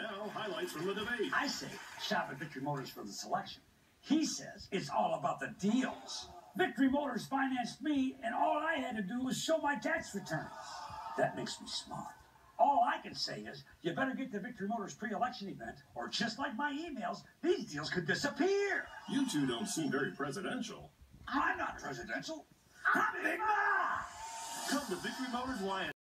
now, highlights from the debate. I say shop at Victory Motors for the selection. He says it's all about the deals. Victory Motors financed me, and all I had to do was show my tax returns. That makes me smart. All I can say is, you better get to Victory Motors pre-election event, or just like my emails, these deals could disappear. You two don't seem very presidential. I'm not presidential. I'm Big Ma! Come to Victory Motors Wyatt.